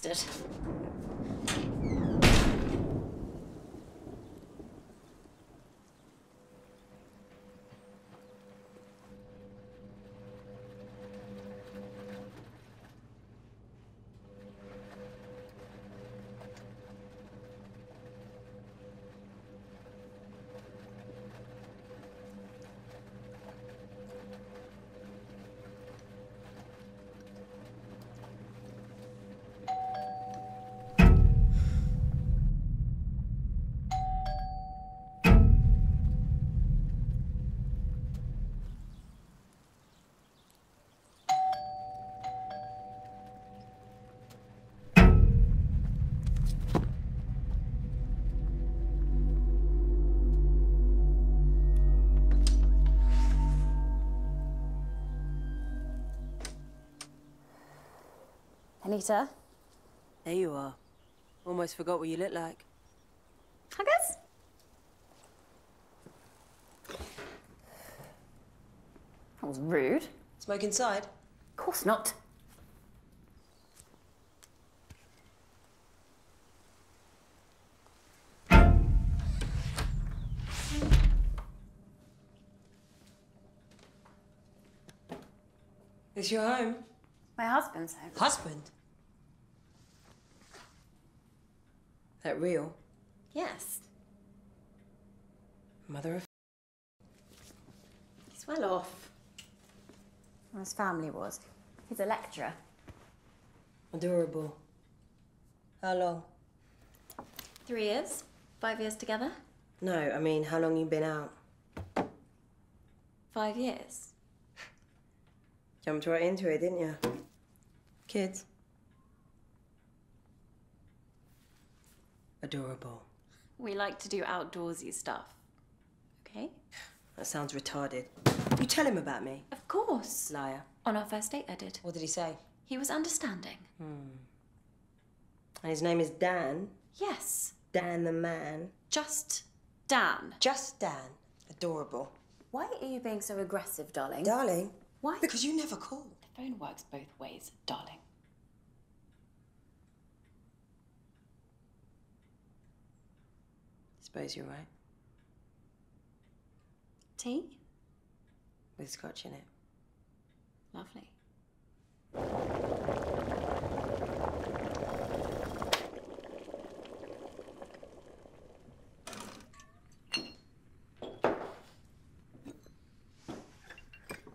Bastard. Anita? There you are. Almost forgot what you look like. I guess. That was rude. Smoke inside? Of course not. This your home? My husband's home. Husband? That real? Yes. Mother of He's well off. Well, his family was. He's a lecturer. adorable. How long? Three years. Five years together. No, I mean, how long you been out? Five years. Jumped right into it, didn't you? Kids? Adorable. We like to do outdoorsy stuff. Okay? That sounds retarded. You tell him about me. Of course. Liar. On our first date, I did. What did he say? He was understanding. Hmm. And his name is Dan. Yes. Dan the man. Just Dan. Just Dan. Adorable. Why are you being so aggressive, darling? Darling. Why? Because you never call. The phone works both ways, darling. Suppose you're right. Tea? With scotch in it. Lovely.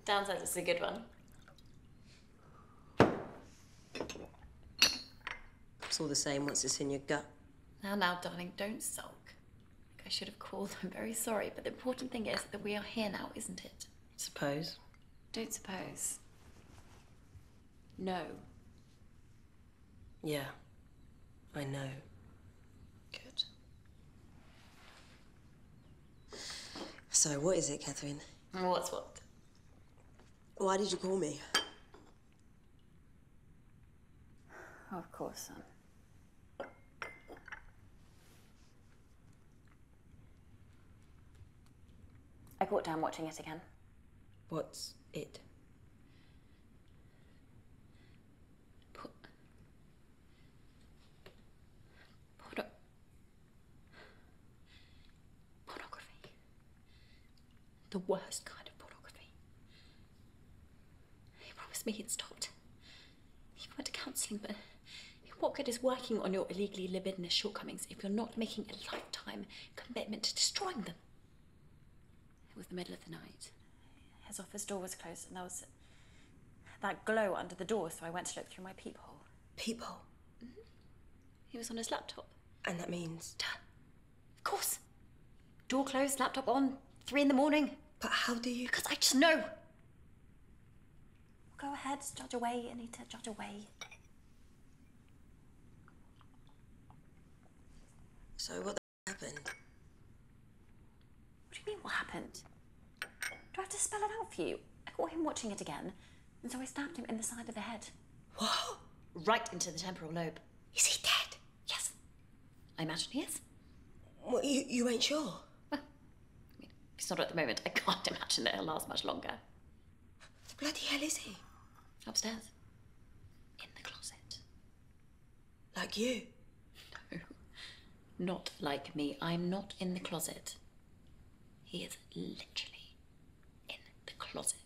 Dan says it's a good one. It's all the same once it's in your gut. Now, now, darling, don't sulk. I should have called. I'm very sorry, but the important thing is that we are here now, isn't it? Suppose. Don't suppose. No. Yeah. I know. Good. So, what is it, Catherine? What's what? Why did you call me? Oh, of course, son. I caught Dan watching it again. What's it? Por- porno- pornography. The worst kind of pornography. He promised me he'd stopped. He went to counselling, but what good is working on your illegally libidinous shortcomings if you're not making a lifetime commitment to destroying them? It was the middle of the night. His office door was closed, and there was that glow under the door, so I went to look through my peephole. People. Mm-hmm. He was on his laptop. And that means. Dad, of course. Door closed, laptop on, three in the morning. But how do you. Because I just know. Go ahead, judge away, Anita, judge away. So, what the happened? Do you mean, what happened? Do I have to spell it out for you? I caught him watching it again, and so I stabbed him in the side of the head. What? Right into the temporal lobe. Is he dead? Yes. I imagine he is. What, you, you ain't sure? Well, I mean, he's not at the moment, I can't imagine that he'll last much longer. The bloody hell is he? Upstairs. In the closet. Like you. No. Not like me. I'm not in the closet. He is literally in the closet.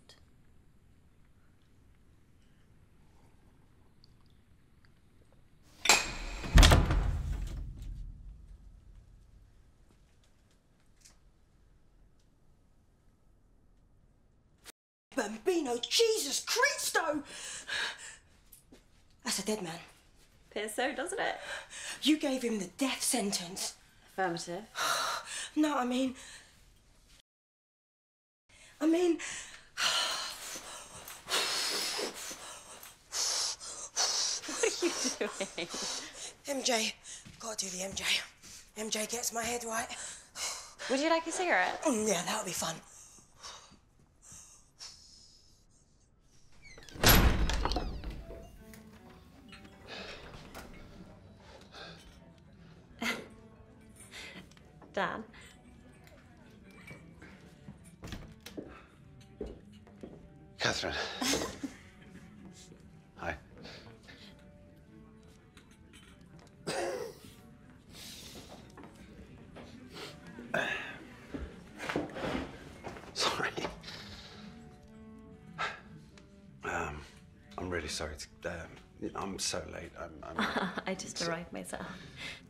Bambino, Jesus Cristo! That's a dead man. Appears so, doesn't it? You gave him the death sentence. Affirmative. No, I mean. I mean. What are you doing? MJ. Gotta do the MJ. MJ gets my head right. Would you like a cigarette? Mm, yeah, that would be fun. Dan. Catherine. Hi. Sorry. Um, I'm really sorry. To, um, I'm so late. I'm, I'm, I just arrived myself.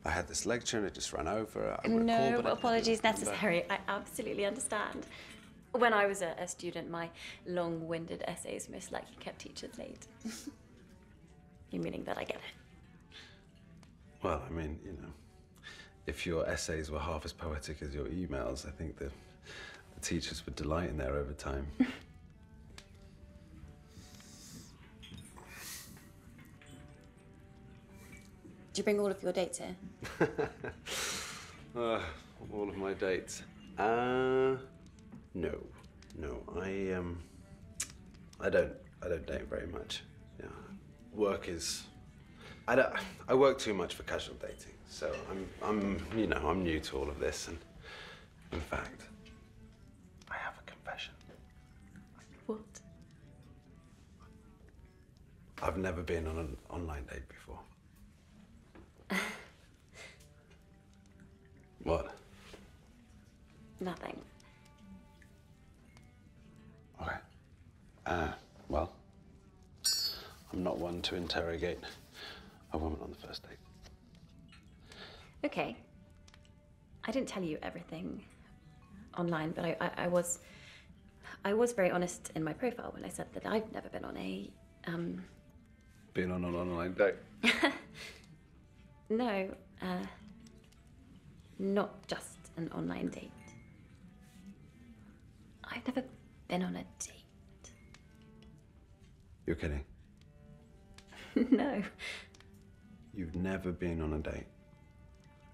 I had this lecture and it just ran over. I No called, but I- apologies necessary. I absolutely understand. When I was a, a student, my long winded essays most likely kept teachers late. you meaning that I get it? Well, I mean, you know, if your essays were half as poetic as your emails, I think the, the teachers would delight in their overtime. Do you bring all of your dates here? Uh, all of my dates. Uh, no, no. I um, I don't. I don't date very much. Yeah, work is. I don't. I work too much for casual dating. So I'm. I'm. You know. I'm new to all of this, and in fact, I have a confession. What? I've never been on an online date before. what? Nothing. Okay. Uh, well, I'm not one to interrogate a woman on the first date. Okay. I didn't tell you everything online, but I, I, I was I was very honest in my profile when I said that I've never been on a um Been on an online date. no, uh not just an online date. I've never been on a date. You're kidding. no, You've never been on a date.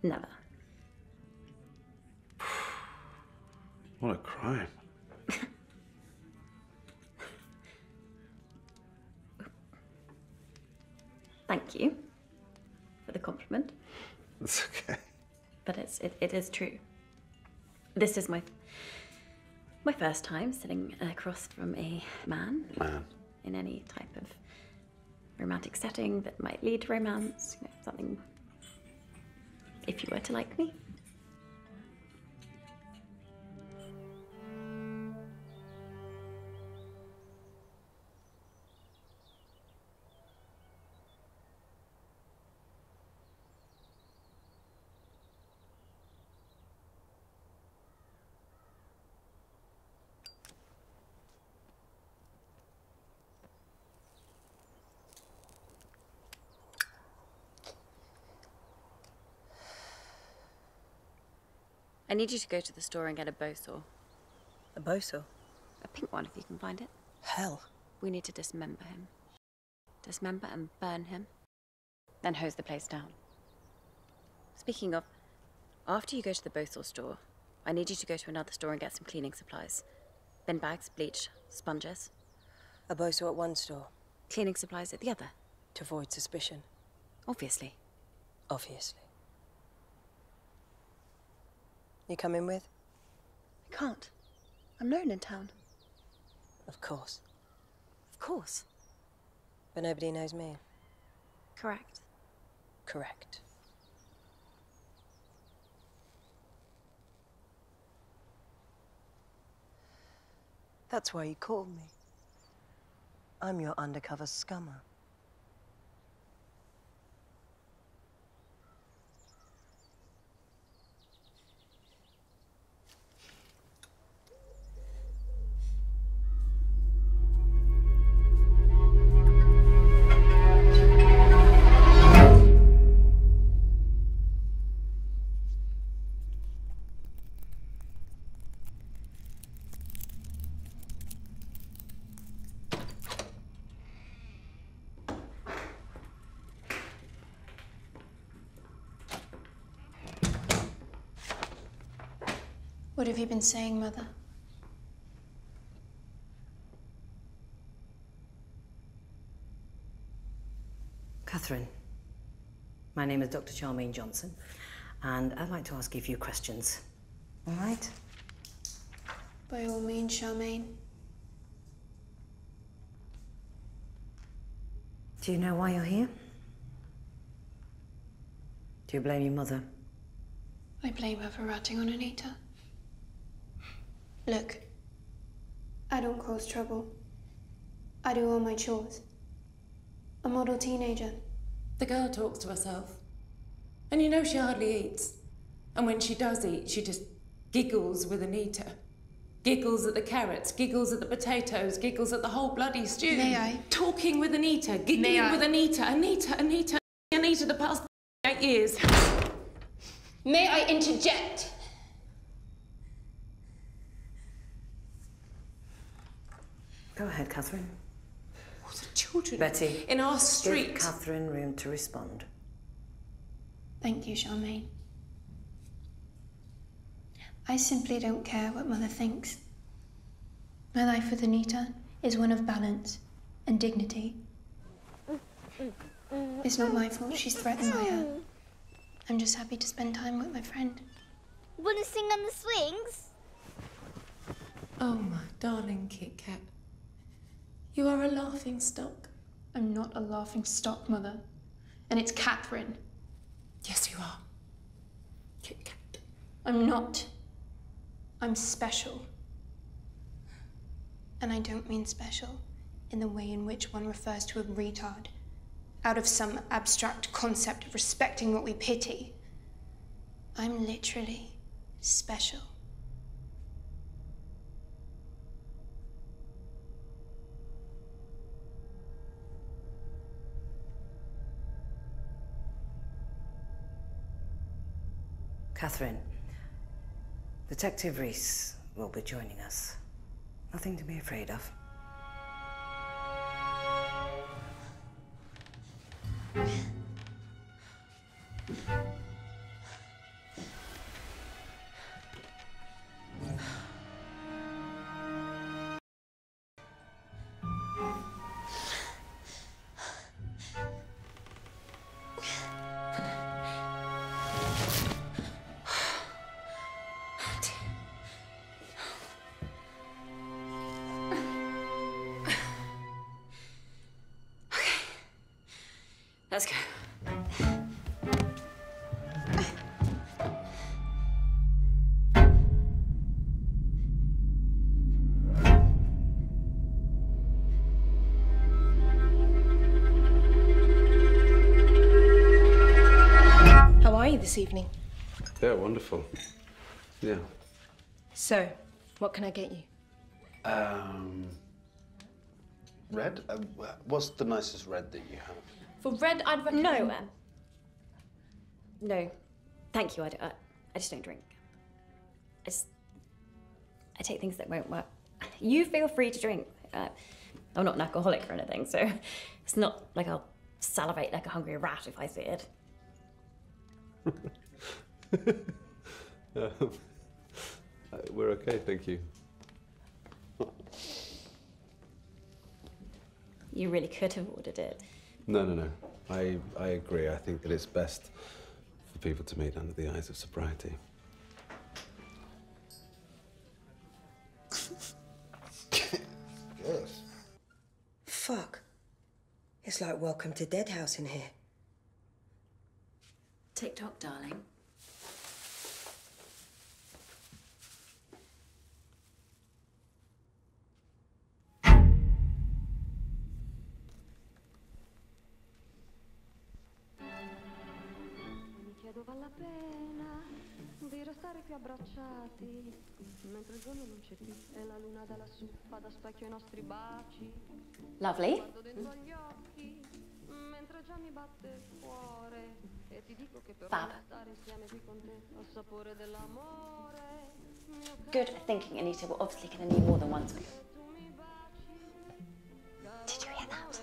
never. What a crime. Thank you for the compliment, It's okay. but it's it, it is true. This is my my first time sitting across from a man Man. in any type of romantic setting that might lead to romance, you know, something. If you were to like me. I need you to go to the store and get a bow saw. A bow saw? A pink one if you can find it. Hell. We need to dismember him. Dismember and burn him. Then hose the place down. Speaking of, after you go to the bow saw store, I need you to go to another store and get some cleaning supplies. Bin bags, bleach, sponges. A bow saw at one store. Cleaning supplies at the other, To avoid suspicion. obviously. Obviously. You coming with? I can't. I'm known in town. Of course. Of course. But nobody knows me. Correct. Correct. That's why you called me. I'm your undercover scummer. What have you been saying, Mother? Catherine, my name is Dr. Charmaine Johnson, and I'd like to ask you a few questions. All right? By all means, Charmaine. Do you know why you're here? Do you blame your mother? I blame her for ratting on Anita. Look, I don't cause trouble. I do all my chores. A model teenager. The girl talks to herself. And you know she hardly eats. And when she does eat, she just giggles with Anita. Giggles at the carrots, giggles at the potatoes, giggles at the whole bloody stew. May I? Talking with Anita, giggling May I? with Anita, Anita, Anita, Anita the past eight years. May I interject? Go ahead, Catherine. All the children Betty, in our street? Give street. Catherine room to respond. Thank you, Charmaine. I simply don't care what Mother thinks. My life with Anita is one of balance and dignity. It's not my fault she's threatened by her. I'm just happy to spend time with my friend. Wanna sing on the swings? Oh, my darling Kit Kat. You are a laughing stock. I'm not a laughing stock, Mother. And it's Catherine. Yes, you are. Kit Kat. I'm not. I'm special. And I don't mean special in the way in which one refers to a retard, out of some abstract concept of respecting what we pity. I'm literally special. Catherine, Detective Reese will be joining us. Nothing to be afraid of. This evening? Yeah, wonderful. Yeah. So, what can I get you? Um, red? Uh, what's the nicest red that you have? For red, I'd recommend. No, um, no, thank you. I just don't drink. I just, I take things that won't work. You feel free to drink. Uh, I'm not an alcoholic or anything, so it's not like I'll salivate like a hungry rat if I see it. Uh, we're okay, thank you. You really could have ordered it. No, no, no. I, I agree. I think that it's best for people to meet under the eyes of sobriety. yes. Fuck. It's like welcome to Dead House in here. TikTok, darling. Mi chiedo vale la pena di restare qui abbracciati mentre il giorno non c'è più e la luna da lassù fa da specchio ai nostri baci. Lovely. Mio Good thinking, Anita. We're obviously going to need more than one sweet. Did you hear that?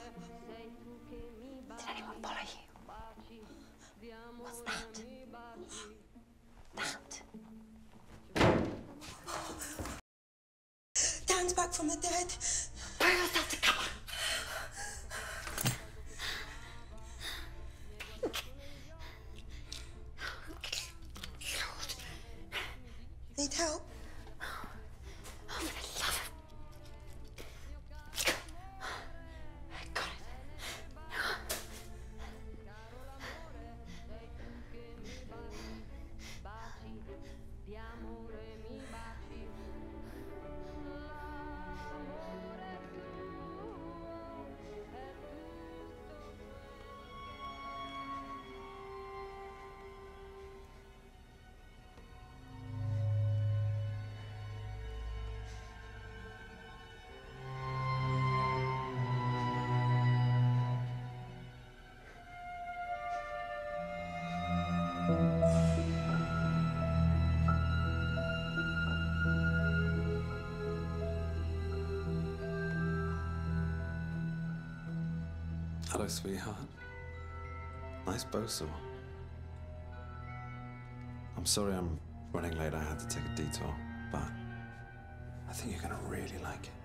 Did anyone follow you? What's that? That. Dan's back from the dead. Sweetheart. Nice bow saw. I'm sorry I'm running late. I had to take a detour, but I think you're gonna really like it.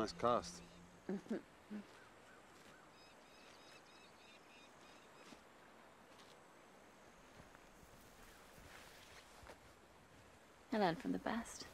Nice cast. I learned from the best.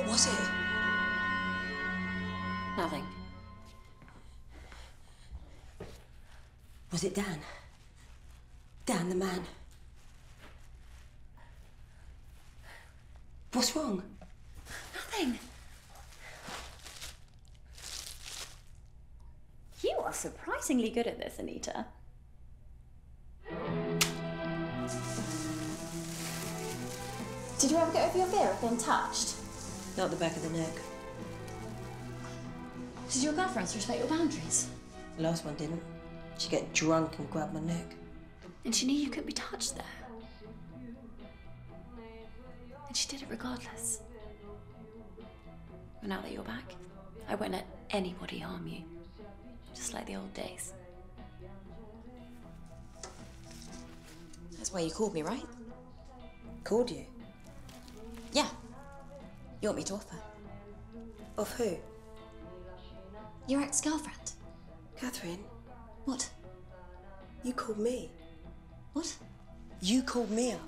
What was it? Nothing. Was it Dan? Dan the man? What's wrong? Nothing. You are surprisingly good at this, Anita. Did you ever get over your fear of being touched? Not the back of the neck. Does your girlfriend respect your boundaries? The last one didn't. She get drunk and grab my neck. And she knew you couldn't be touched there. And she did it regardless. But now that you're back, I won't let anybody harm you. Just like the old days. That's why you called me, right? Called you? Yeah. You want me to offer? Of who? Your ex girlfriend. Catherine, What? you called me. What? You called me up.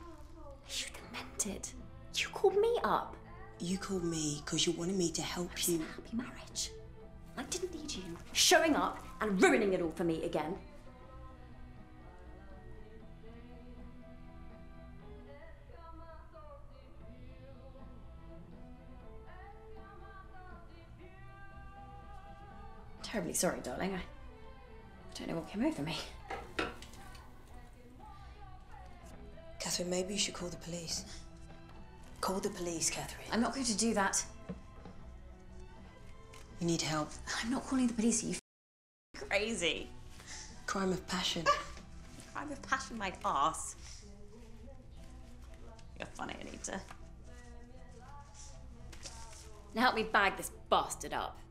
You demented. You called me up. You called me because you wanted me to help you. a Happy marriage. I didn't need you showing up and ruining it all for me again. Terribly sorry, darling. I, I don't know what came over me. Catherine, maybe you should call the police. Call the police, Catherine. I'm not going to do that. You need help. I'm not calling the police. Are you crazy? Crime of passion. Crime of passion, my ass. You're funny, Anita. Now help me bag this bastard up.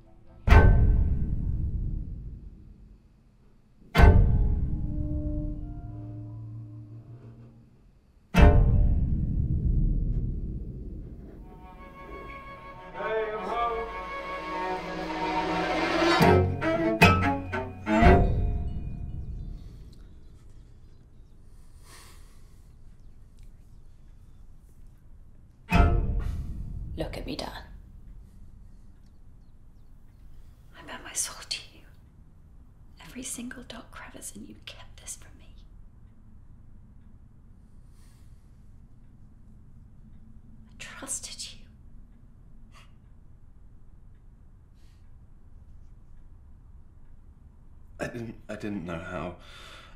Didn't. I didn't know how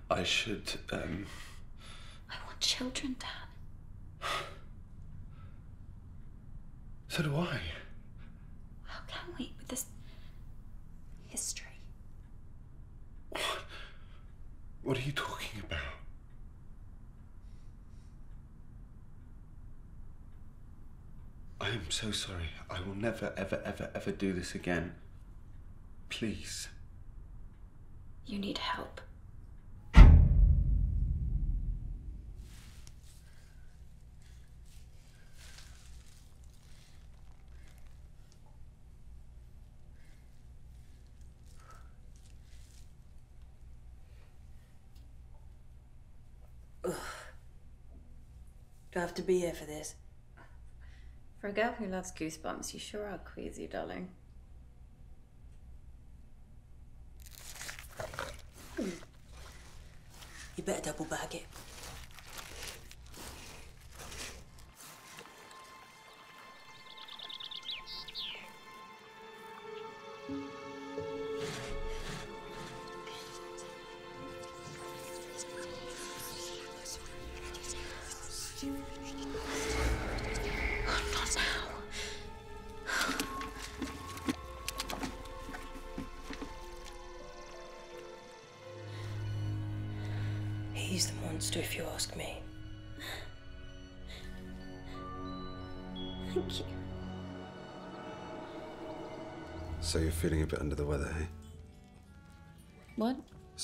I should. Um, I want children, Dan. so do I. How can we with this history? What What are you talking about? I am so sorry. I will never, ever, ever, ever do this again. Please. You need help. Ugh. Do I have to be here for this? For a girl who loves goosebumps, you sure are queasy, darling. You better double bag it.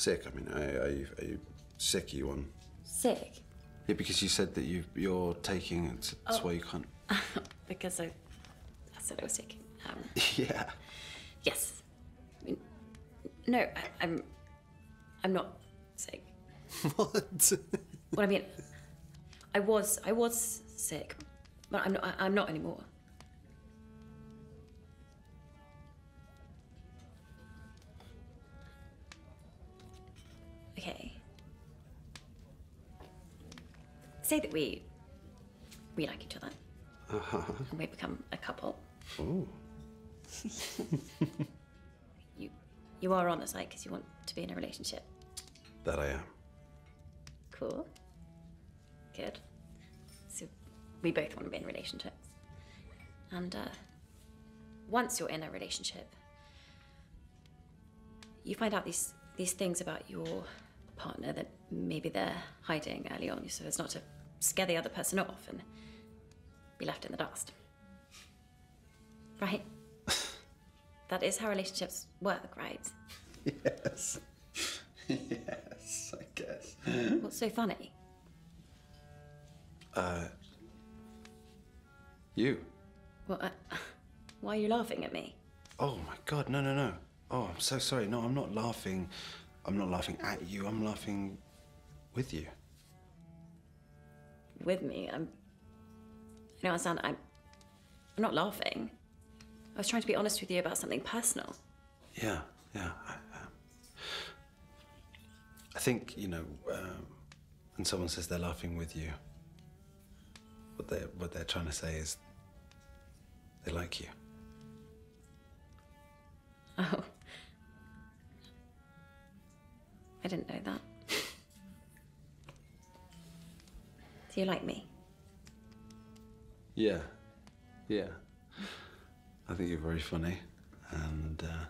Sick. I mean, are, are you are you sick? Are you on? Sick? Yeah, because you said that you you're taking it. That's Oh. why you can't. because I, I said I was sick. Um, yeah. yes. I mean, no, I, I'm, I'm not sick. what? What I mean, I was, I was sick, but I'm not. I'm not anymore. Say that we, we like each other, Uh-huh. and we become a couple. Oh. You, you are on the site because you want to be in a relationship. That I am. Cool. Good. So we both want to be in relationships. And uh, once you're in a relationship, you find out these these things about your partner that maybe they're hiding early on, so as not to scare the other person off and be left in the dust. Right? that is how relationships work, right? Yes. yes, I guess. What's so funny? Uh, you. Well, uh, why are you laughing at me? Oh my god, no, no, no. Oh, I'm so sorry. No, I'm not laughing. I'm not laughing at you. I'm laughing with you. With me? I'm. I don't understand. I'm. I'm not laughing. I was trying to be honest with you about something personal. Yeah, yeah. I, um, I think you know um, when someone says they're laughing with you, what they what they're trying to say is they like you. Oh. I didn't know that. Do you like me? Yeah, yeah. I think you're very funny, and uh,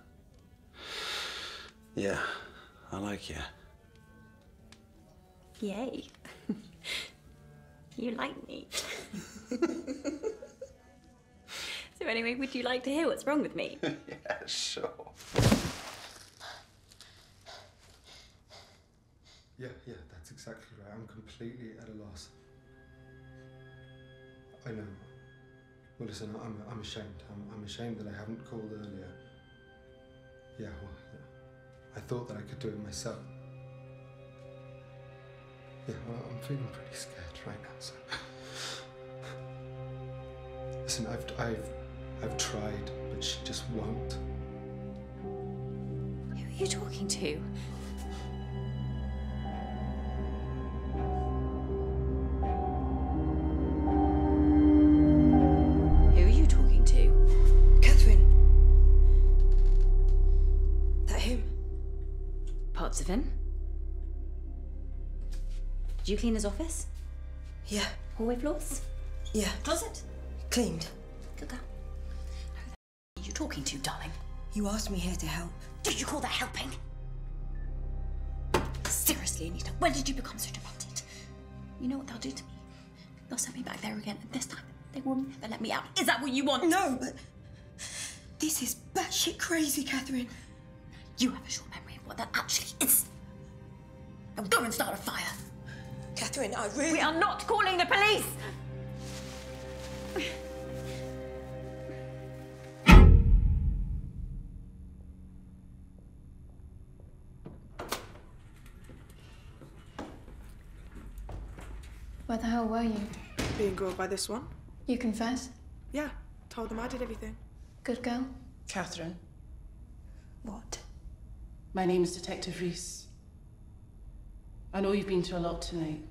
yeah, I like you. Yay. you like me. so, anyway, would you like to hear what's wrong with me? yeah, sure. Yeah, yeah, that's exactly right. I'm completely at a loss. I know. Well, listen, I'm, I'm ashamed. I'm, I'm ashamed that I haven't called earlier. Yeah, well, yeah. I thought that I could do it myself. Yeah, well, I'm feeling pretty scared right now, so. Listen, I've, I've, I've tried, but she just won't. Who are you talking to? Parts of him? Did you clean his office? Yeah. Hallway floors? Yeah. Closet? Cleaned. Good girl. Who the are you talking to, darling? You asked me here to help. Did you call that helping? Seriously, Anita, when did you become so demented? You know what they'll do to me? They'll send me back there again, and this time they will never let me out. Is that what you want? No, but this is batshit crazy, Catherine. You have a short memory what that actually is. Now go and start a fire. Catherine, I really. We are not calling the police! Where the hell were you? Being grilled by this one? You confess? Yeah, told them I did everything. Good girl. Catherine, What? My name is Detective Reese. I know you've been through a lot tonight.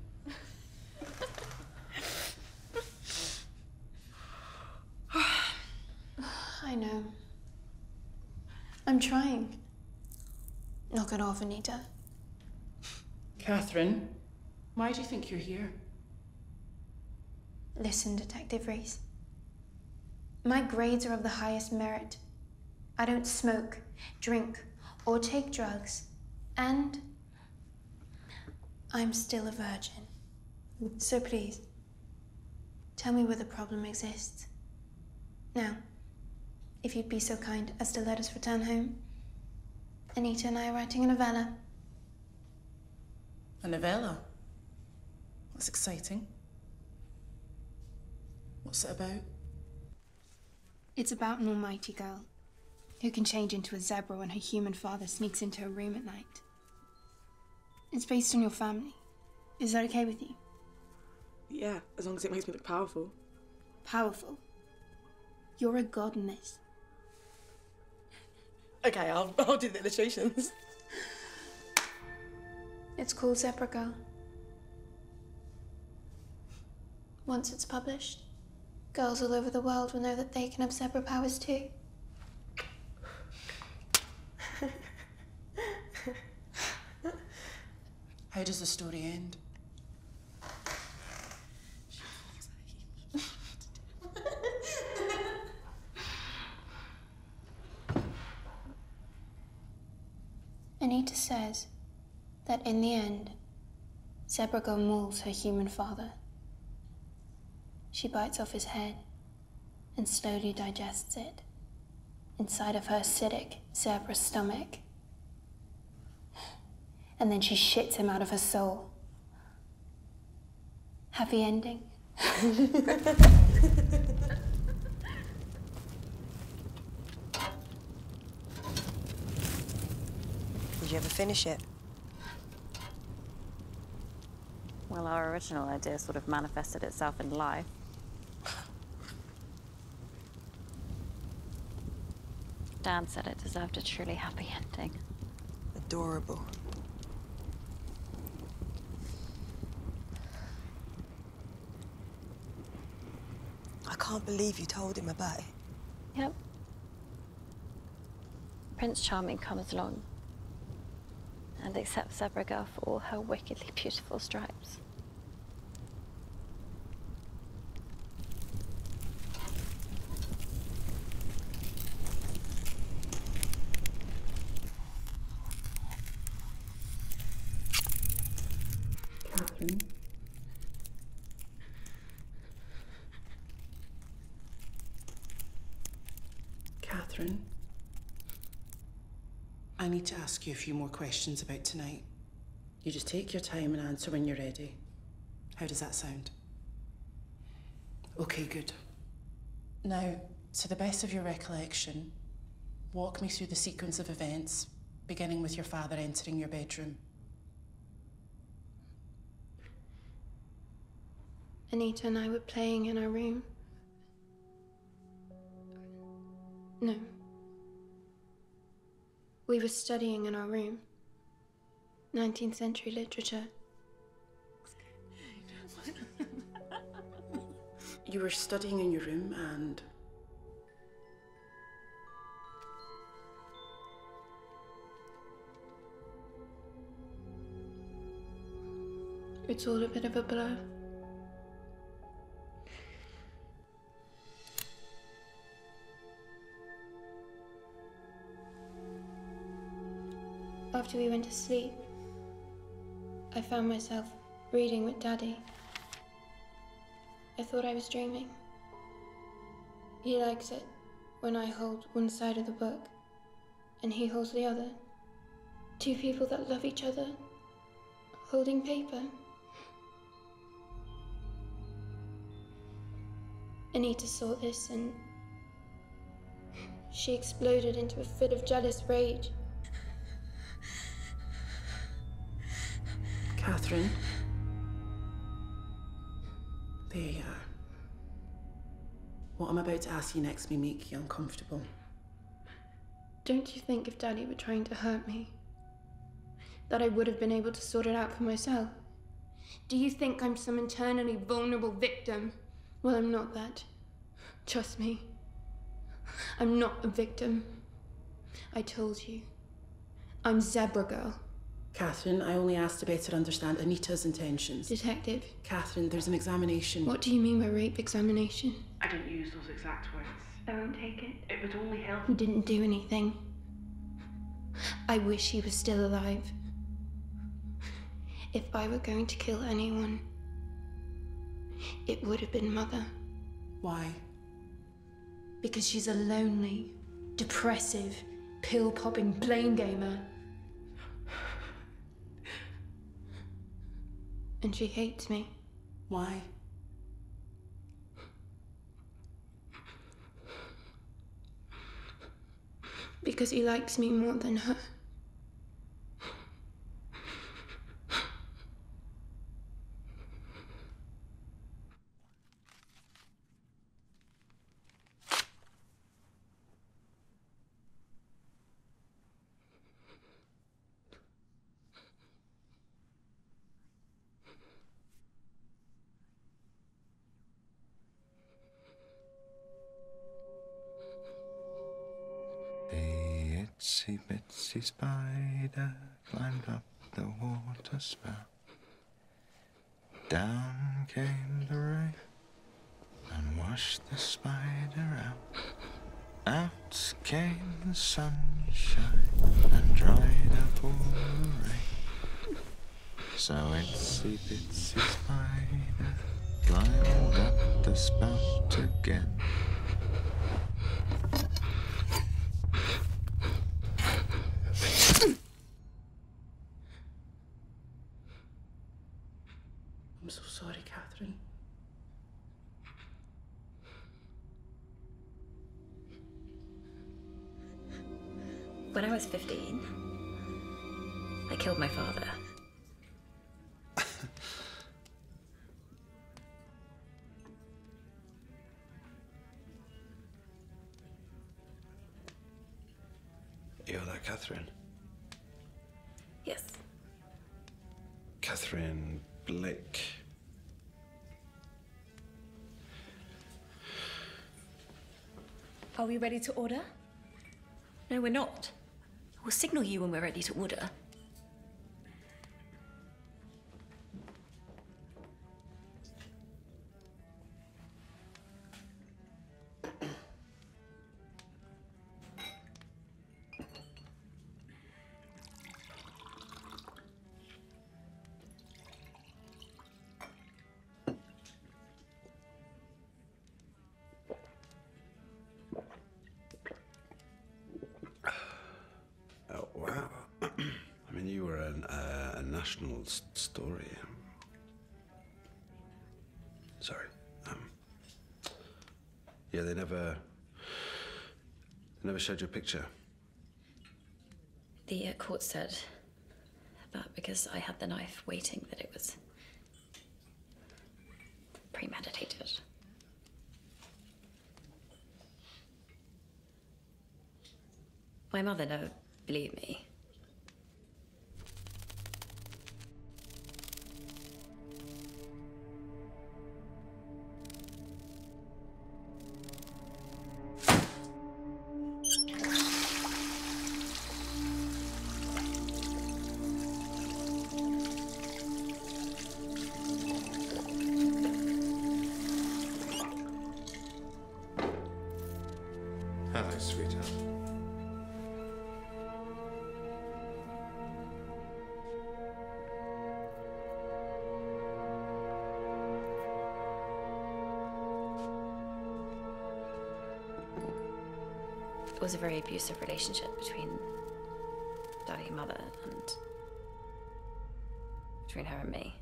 I know. I'm trying. Knock it off, Anita. Catherine, why do you think you're here? Listen, Detective Reese. My grades are of the highest merit. I don't smoke, drink, or take drugs. And I'm still a virgin. So please, tell me where the problem exists. Now, if you'd be so kind as to let us return home. Anita and I are writing a novella. A novella? That's exciting. What's it about? It's about an almighty girl who can change into a zebra when her human father sneaks into her room at night. It's based on your family. Is that okay with you? Yeah, as long as it makes me look powerful. Powerful. You're a god in this. Okay, I'll, I'll do the illustrations. It's called Zebra Girl. Once it's published, girls all over the world will know that they can have zebra powers too. How does the story end? Anita says that in the end, Zebra Girl mauls her human father. She bites off his head and slowly digests it inside of her acidic zebra stomach. And then she shits him out of her soul. Happy ending. Did you ever finish it? Well, our original idea sort of manifested itself in life. Dan said it deserved a truly happy ending. Adorable. I can't believe you told him about it. Yep. Prince Charming comes along and accepts Girl for all her wickedly beautiful stripes. Need to ask you a few more questions about tonight. You just take your time and answer when you're ready. How does that sound? Okay, good. Now, to the best of your recollection, walk me through the sequence of events, beginning with your father entering your bedroom. Anita and I were playing in our room. No. We were studying in our room. 19th century literature. You were studying in your room and. It's all a bit of a blur. After we went to sleep, I found myself reading with Daddy. I thought I was dreaming. He likes it when I hold one side of the book and he holds the other. Two people that love each other, holding paper. Anita saw this and she exploded into a fit of jealous rage. Catherine. There you uh, are. What I'm about to ask you next may make you uncomfortable. Don't you think if Daddy were trying to hurt me, that I would have been able to sort it out for myself? Do you think I'm some internally vulnerable victim? Well, I'm not that. Trust me. I'm not a victim. I told you. I'm Zebra Girl. Catherine, I only asked to better understand Anita's intentions. Detective. Catherine, there's an examination. What do you mean by rape examination? I didn't use those exact words. I won't take it. It would only help. He didn't do anything. I wish he was still alive. If I were going to kill anyone, it would have been Mother. Why? Because she's a lonely, depressive, pill popping blame gamer. And she hates me. Why? Because he likes me more than her. The itsy bitsy spider climbed up the water spout. Down came the rain and washed the spider out. Out came the sunshine and dried up all the rain. So itsy bitsy spider climbed up the spout again. Are we ready to order? No, we're not. We'll signal you when we're ready to order. Never. Never showed you a picture. The uh, court said that because I had the knife waiting, that it was premeditated. My mother never believed me. Abusive relationship between daddy mother and between her and me.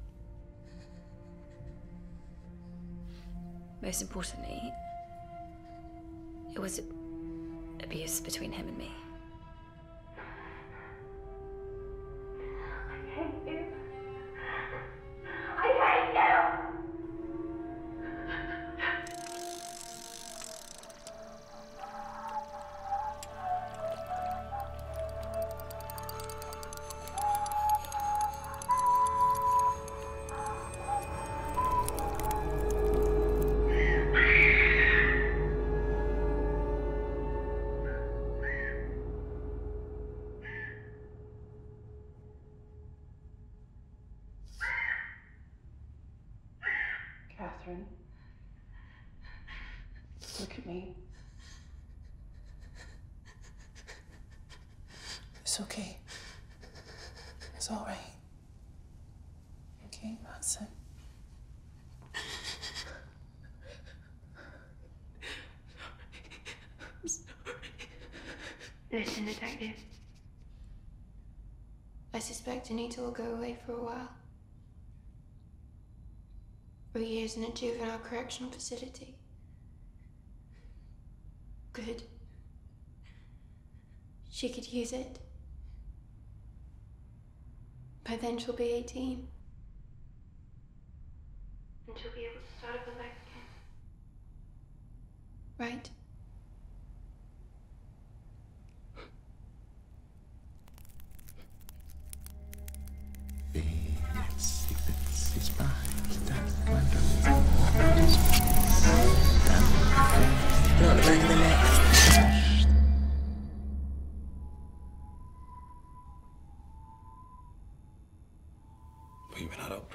Most importantly, it was abuse between him and me. Anita will go away for a while. Three years in a juvenile correctional facility. Good. She could use it. By then she'll be 18. And she'll be able to start up her life again. Right?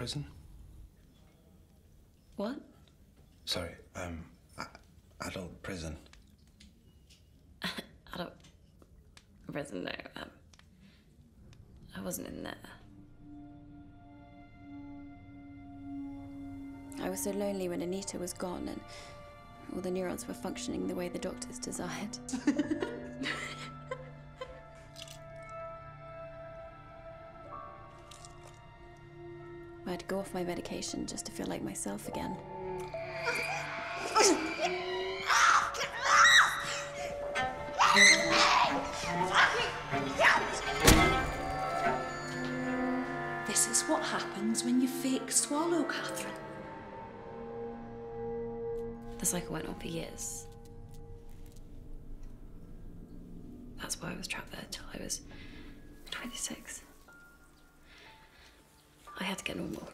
Prison? What? Sorry, um, a- adult prison. No, um, I wasn't in there. I was so lonely when Anita was gone and all the neurons were functioning the way the doctors desired. I had to go off my medication just to feel like myself again. This is what happens when you fake swallow, Catherine. The cycle went on for years. That's why I was trapped there till I was 26. I had to get normal.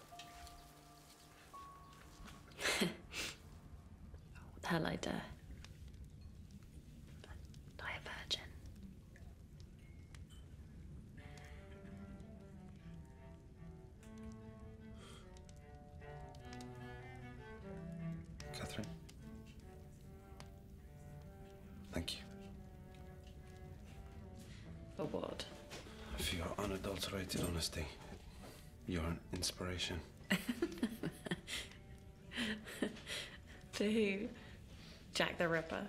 what the hell I dare? Die a virgin. Catherine. Thank you For what? for your unadulterated honesty. You're an inspiration. To who? Jack the Ripper.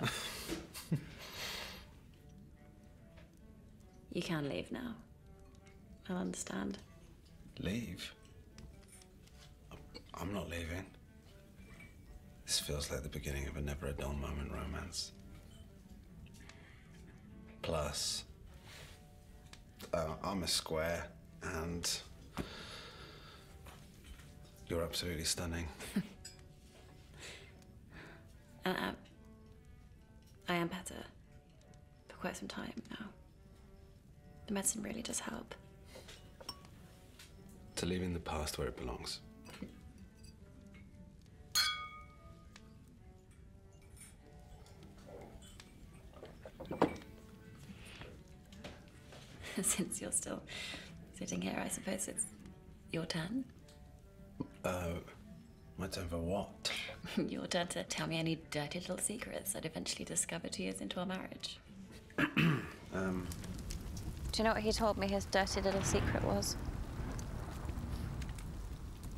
you can leave now. I'll understand. Leave? I'm not leaving. This feels like the beginning of a never a dull moment romance. Plus, uh, I'm a square, and you're absolutely stunning. And um, I am better for quite some time now. The medicine really does help. to leaving the past where it belongs. Since you're still sitting here, I suppose it's your turn. Uh, my turn for what? your turn to tell me any dirty little secrets I'd eventually discover two years into our marriage. Um, Do you know what he told me his dirty little secret was?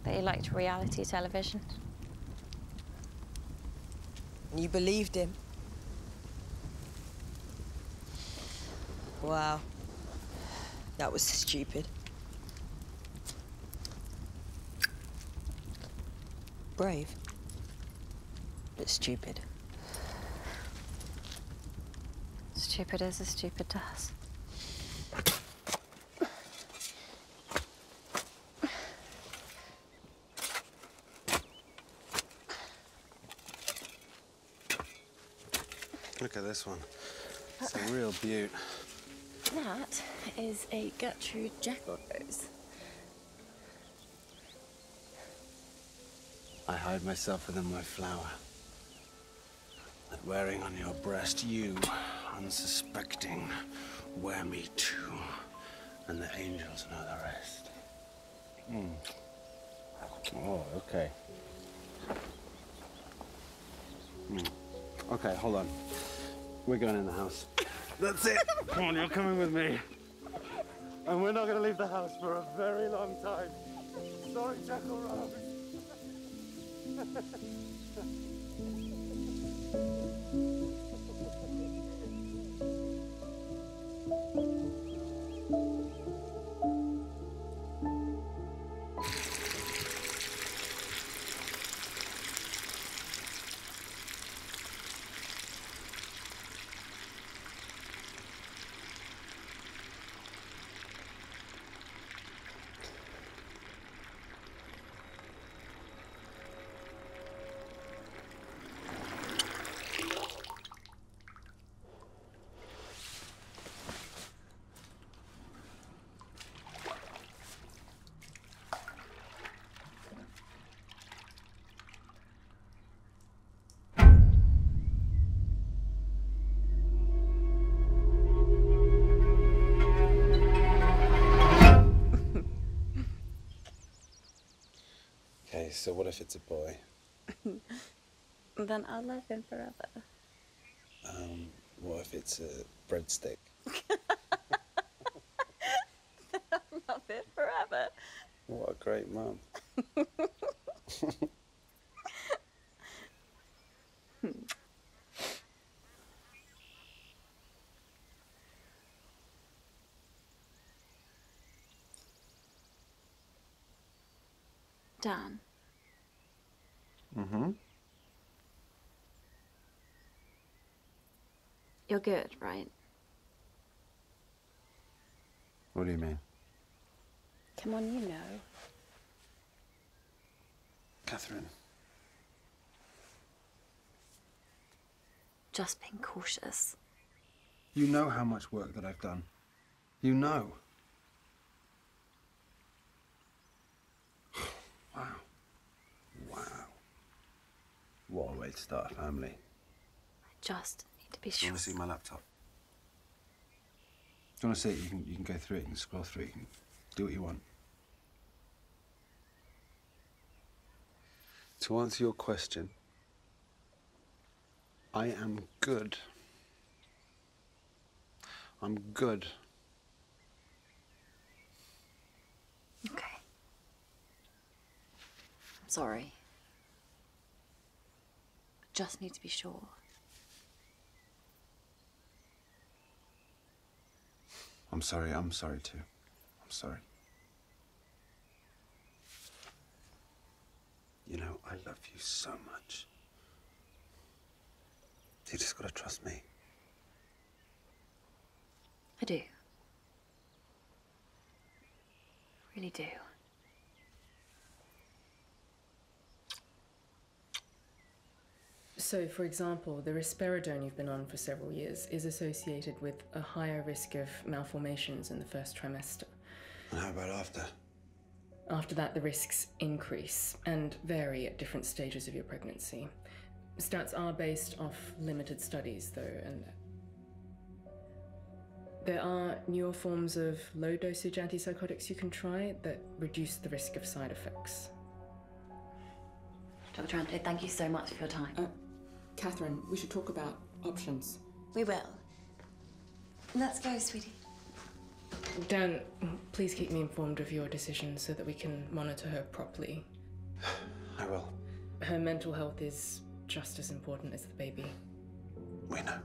That he liked reality television. And you believed him? Wow. That was stupid. Brave. But stupid. Stupid as a stupid does. look at this one. It's a real beaut. That is a Gertrude Jekyll rose. I hide myself within my flower. That wearing on your breast, you, unsuspecting, wear me too. And the angels know the rest. Hmm. Oh, okay. Hmm. Okay, hold on. We're going in the house. That's it. Come on, you're coming with me. And we're not going to leave the house for a very long time. Sorry, Jekyll Rose. thank you so what if it's a boy? then I'll love him forever. Um, what if it's a breadstick? Love it forever. What a great mum. Dan, Mm-hmm. You're good, right? What do you mean? Come on, you know. Catherine. Just being cautious. You know how much work that I've done. You know. wow. Wow. What a way to start a family. I just need to be Do you want to see my laptop? Do you want to see it? You can, you can go through it, you can scroll through it, you can do what you want. To answer your question, I am good. I'm good. Okay. I'm sorry. I just need to be sure. I'm sorry, I'm sorry too. I'm sorry. You know, I love you so much. You just gotta trust me. I do. I Really do. So, for example, the risperidone you've been on for several years is associated with a higher risk of malformations in the first trimester. And how about after? After that, the risks increase and vary at different stages of your pregnancy. Stats are based off limited studies, though, and there are newer forms of low dosage antipsychotics you can try that reduce the risk of side effects. Dr. Ante, thank you so much for your time. Uh, Catherine, we should talk about options. We will. Let's go, sweetie. Dan, please keep me informed of your decision so that we can monitor her properly. I will. Her mental health is just as important as the baby. We know.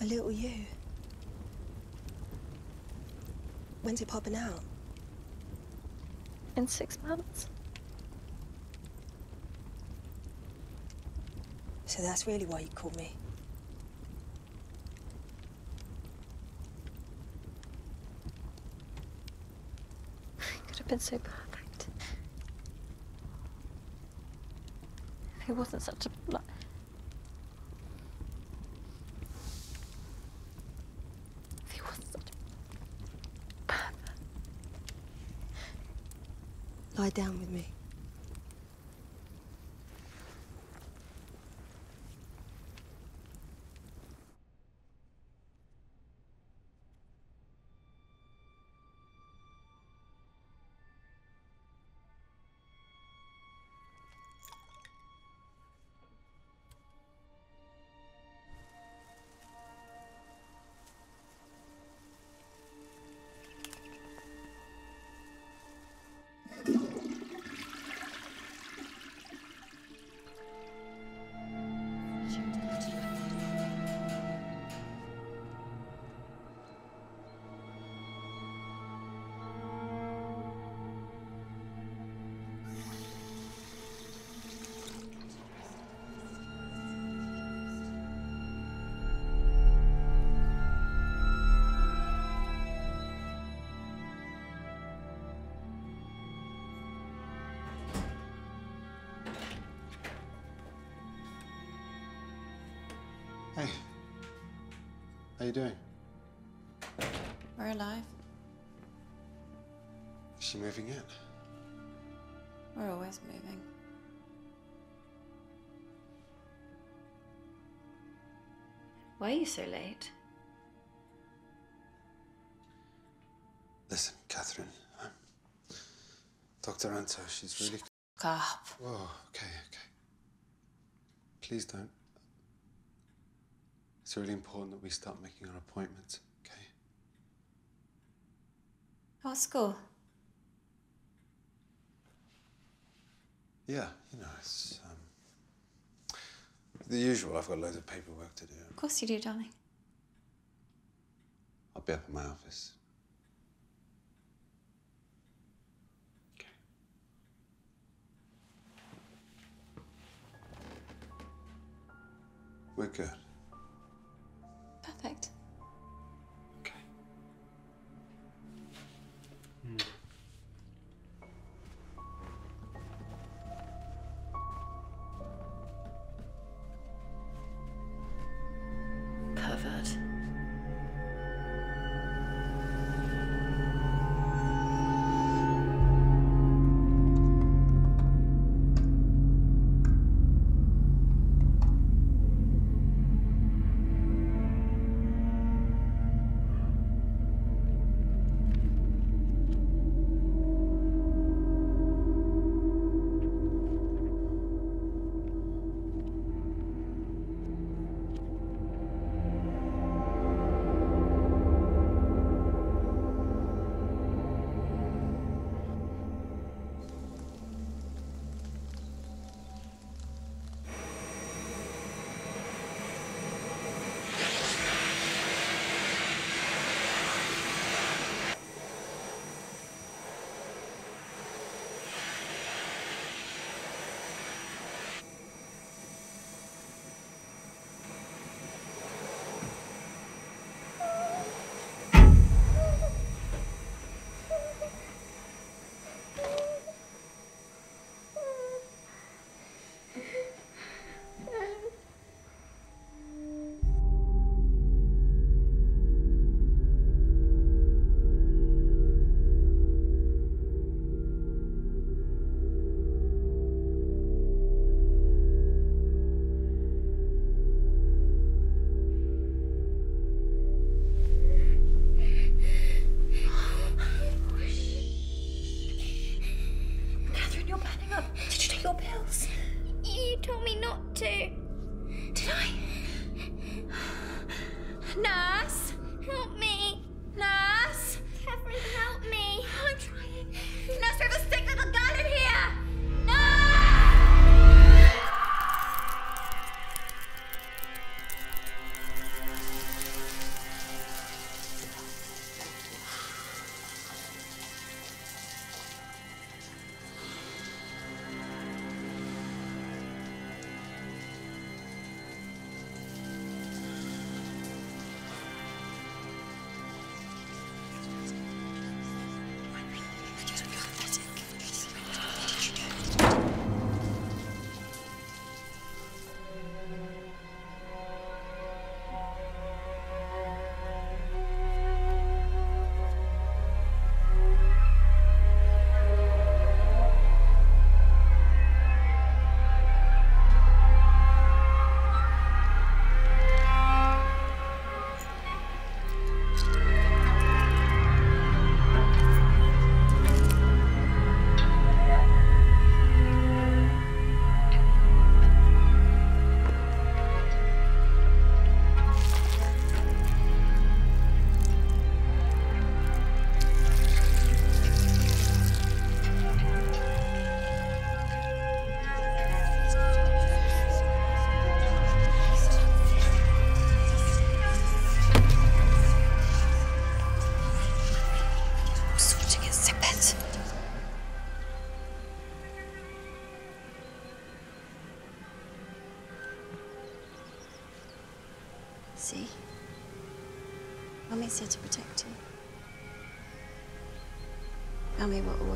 A little you. When's it popping out? In six months? So that's really why you called me. It Could have been so perfect. If he wasn't such a. Like, if he wasn't such a. Lie down with me. You doing? We're alive. Is she moving in? We're always moving. Why are you so late? Listen, Catherine. Um, Dr. Anto, she's really. Up. Oh, okay, okay. Please don't. It's really important that we start making our appointments, okay? What school? Yeah, you know, it's um, the usual. I've got loads of paperwork to do. Of course you do, darling. I'll be up in my office. We're good. Perfect.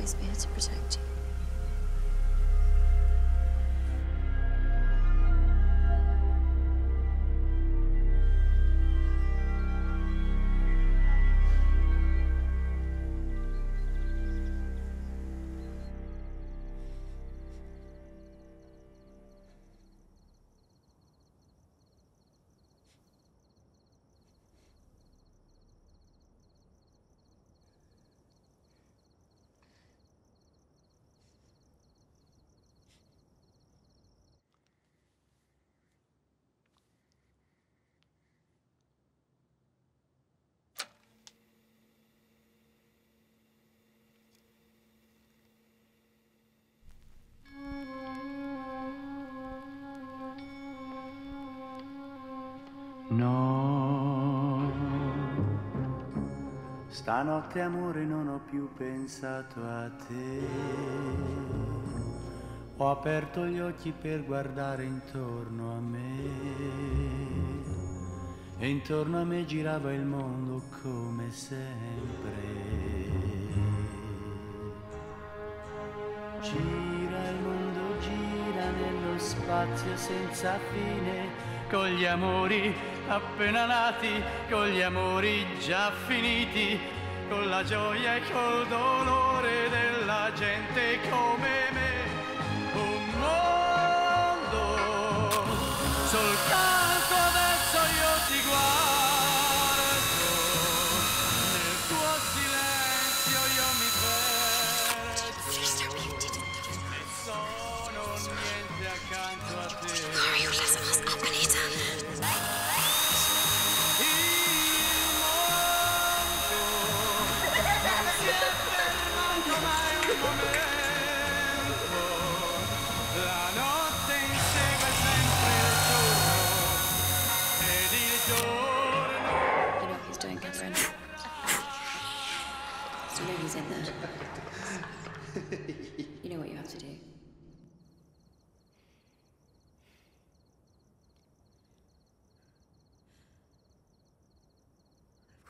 Always be to protect stanotte amore non ho più pensato a te. Ho aperto gli occhi per guardare intorno a me e intorno a me girava il mondo come sempre. Gira il mondo, gira nello spazio senza fine, con gli amori appena nati, con gli amori già finiti, con la gioia e col dolore della gente come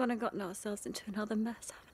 gone and gotten ourselves into another mess, haven't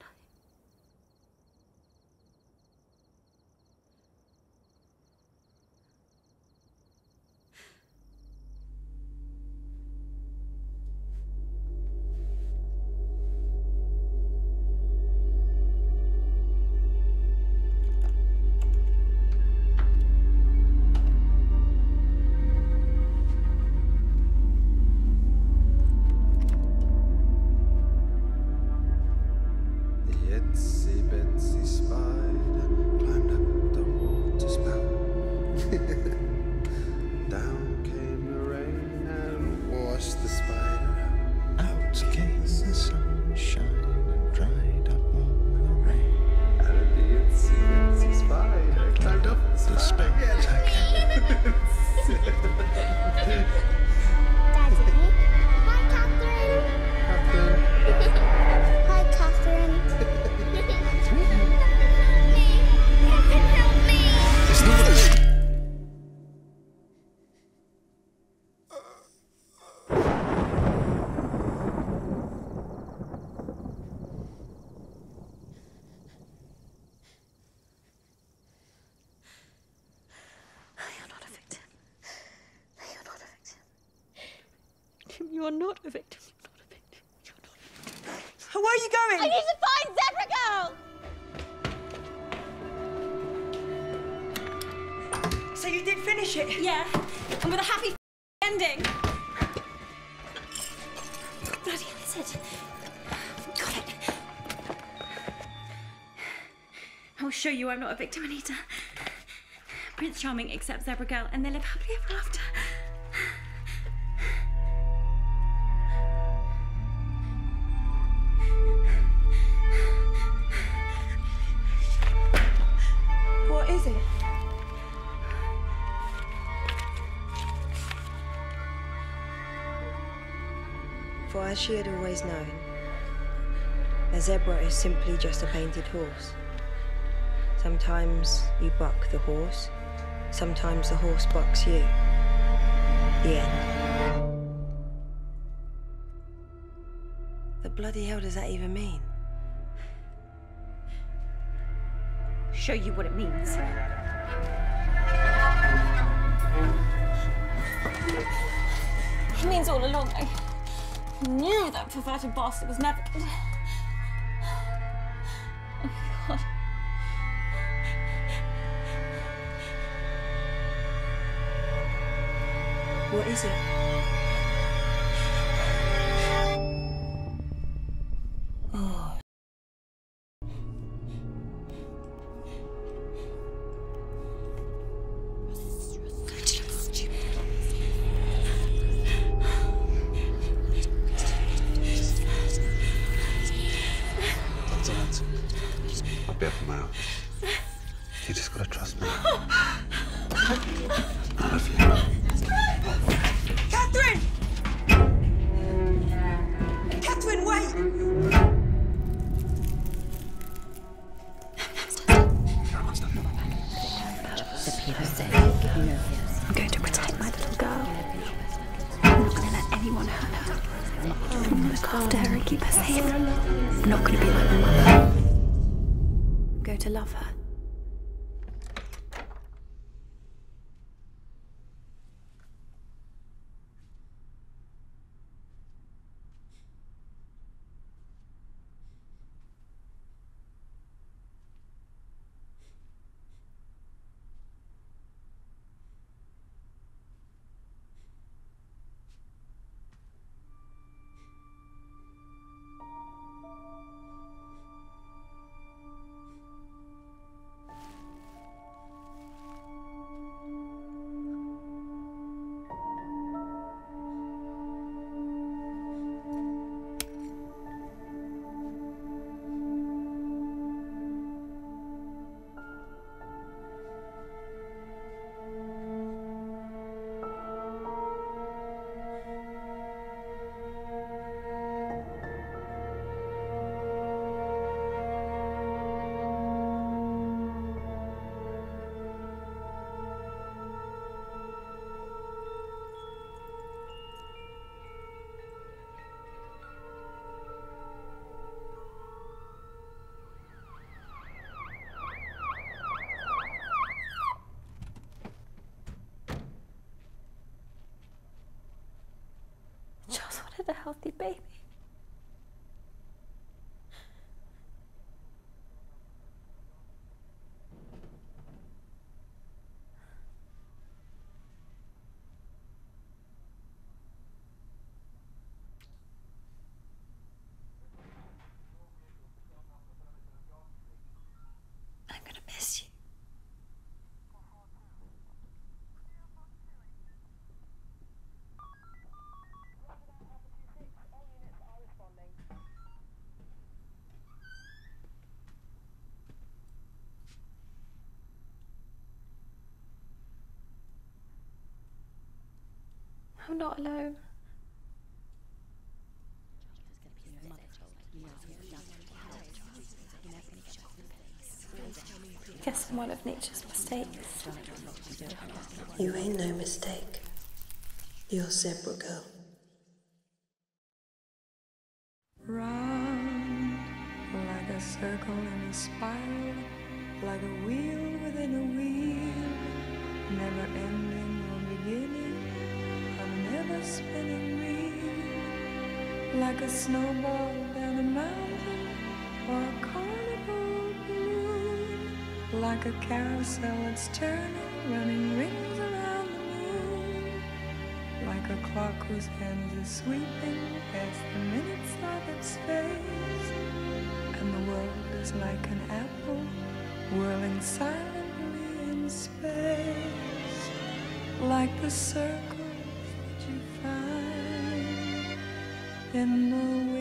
you I'm not a victim, Anita. Prince Charming accepts Zebra Girl and they live happily ever after. What is it? For as she had always known, a zebra is simply just a painted horse. Sometimes you buck the horse, sometimes the horse bucks you. The end. The bloody hell does that even mean? Show you what it means. It means all along I knew that perverted bastard was never is it? Oh. I'll be up and out. You just gotta trust me. a healthy baby. I'm gonna miss you. I'm not alone. Guess I'm one of nature's mistakes. You ain't no mistake. You're Zebra Girl. Round like a circle in a spiral, like a wheel within a wheel, never ending or beginning, a spinning reel, like a snowball down a mountain or a carnival balloon, like a carousel that's turning, running rings around the moon. Like a clock whose hands are sweeping past the minutes of its face. And the world is like an apple whirling silently in space. Like the circles in the windmills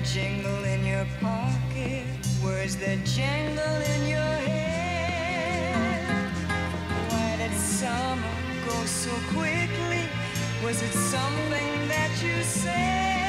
that jingle in your pocket, words that jangle in your head. Why did summer go so quickly? Was it something that you said?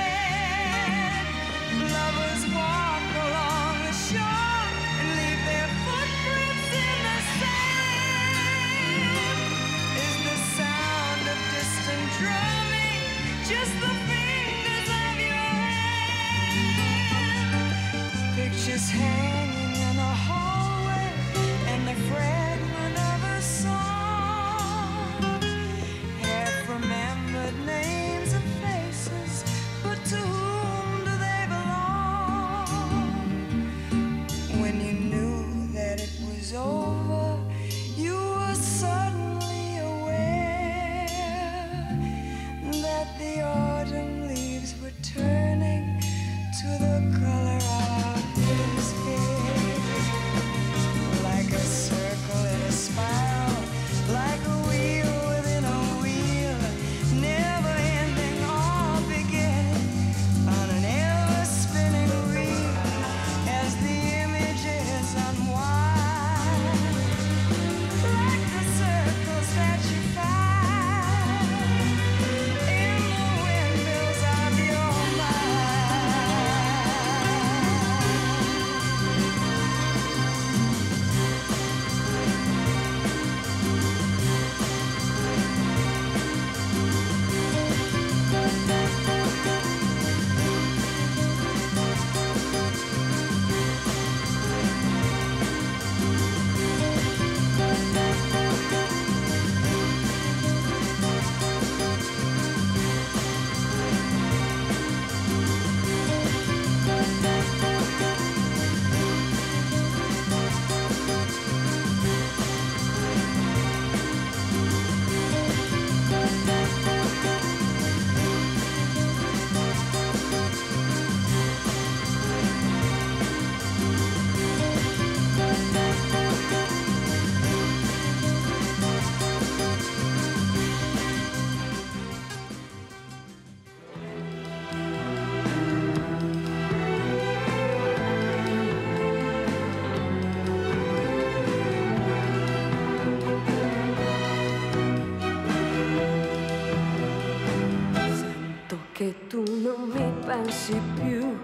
pensi più,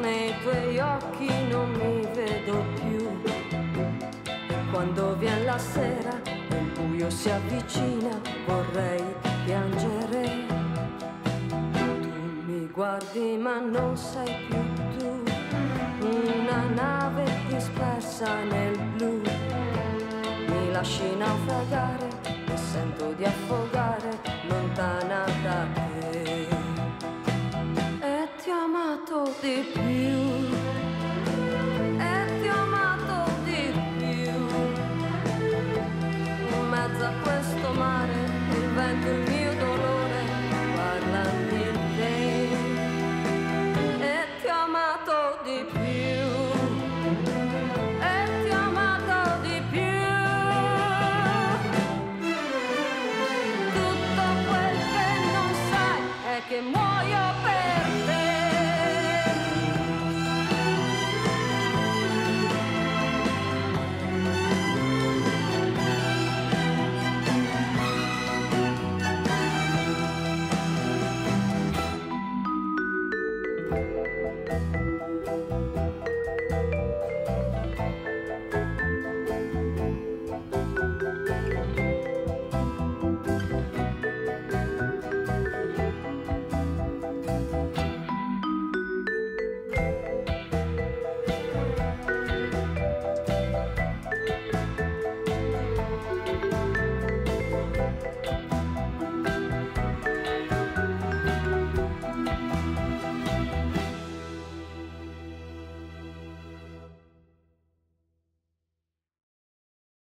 nei tuoi occhi non mi vedo più. Quando viene la sera e il buio si avvicina, vorrei piangere. Tu mi guardi ma non sei più